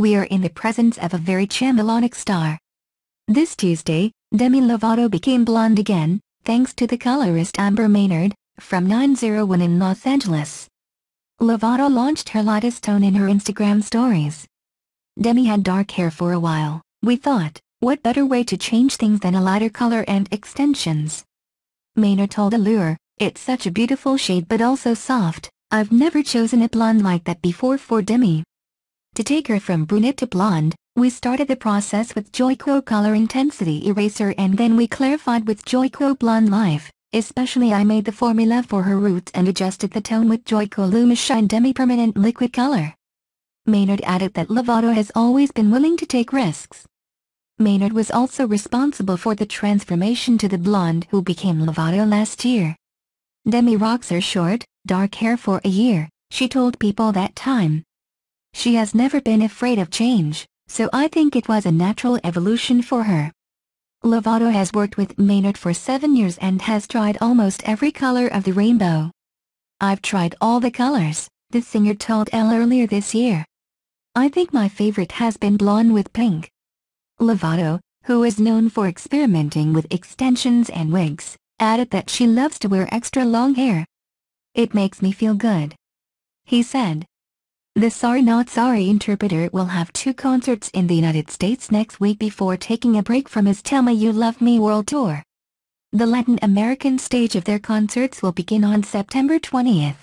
we are in the presence of a very chameleonic star. This Tuesday, Demi Lovato became blonde again, thanks to the colorist Amber Maynard, from 901 in Los Angeles. Lovato launched her lightest tone in her Instagram stories. Demi had dark hair for a while, we thought, what better way to change things than a lighter color and extensions? Maynard told Allure, it's such a beautiful shade but also soft, I've never chosen a blonde like that before for Demi. To take her from brunette to blonde, we started the process with Joico Color Intensity Eraser and then we clarified with Joico Blonde Life, especially I made the formula for her roots and adjusted the tone with Joico Lumishine Demi-Permanent Liquid Color. Maynard added that Lovato has always been willing to take risks. Maynard was also responsible for the transformation to the blonde who became Lovato last year. Demi rocks her short, dark hair for a year, she told people that time. She has never been afraid of change, so I think it was a natural evolution for her. Lovato has worked with Maynard for seven years and has tried almost every color of the rainbow. I've tried all the colors, the singer told Elle earlier this year. I think my favorite has been blonde with pink. Lovato, who is known for experimenting with extensions and wigs, added that she loves to wear extra long hair. It makes me feel good. He said. The Sorry Not Sorry interpreter will have two concerts in the United States next week before taking a break from his Tell Me You Love Me World Tour. The Latin American stage of their concerts will begin on September 20th.